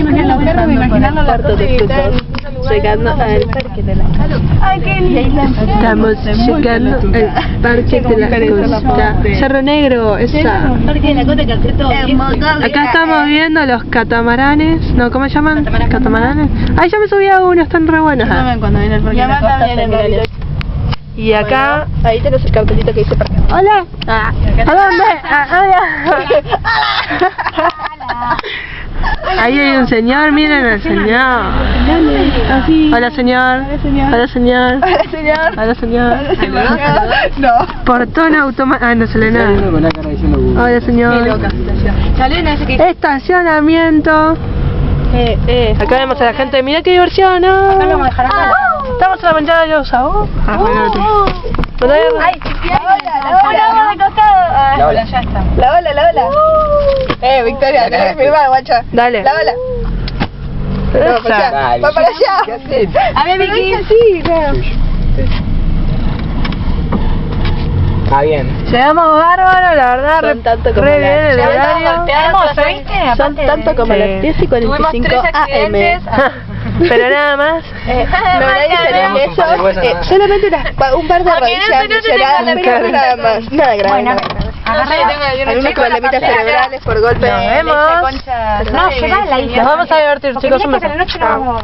imaginarlo imaginarlo cuarto de frutos, llegando al parque de la lindo. Estamos llegando al parque de la costa. Cerro Negro, esa. Acá estamos viendo los catamaranes. No, ¿cómo se llaman? Catamaranes. Ay, ya me subí a uno, están re buenos. ah. la costa. Y acá. Ahí tenés el cartelito que dice parque. Hola. ¿A dónde? Ah, hola. Ahí hay un señor, miren al señor. Hola señor. Hola señor. Hola, señor. Hola señor. No. Portón automático. Ah, no se lee nada. Hola señor. Estacionamiento. Eh, eh. Acá vemos a la gente. Mira qué diversión, ¿no? Acá lo vamos a dejar acá. Estamos en la manchada de los ¿vos? Ah, bueno, no te- Pero ahí- La ola, la ola. La ola. Ya está. La ola, la ola. Eh, Victoria, tenés que firmar, guacha. Dale. La ola. No, va para allá. Dale. Va para allá. ¿Qué haces? A ver, Vicky. no. Ah, bien. Llegamos bárbaro, la verdad. Son tanto como re la- bien el Ya horario. Tenemos 20, Son aparte tanto de- como Sí. las 10 y Tuvimos 45 tres AM. accidentes. Pero nada más. Eh, no, nadie Tenemos un eso. Eh, solamente unas pa- un par de Porque rodillas no se te lloradas, tengo pero que nada más. Nada grave. Bueno, nada grave. Algunos problemitas cerebrales por golpe. Nos vemos. No. Nos vamos a divertir, chicos. Un beso.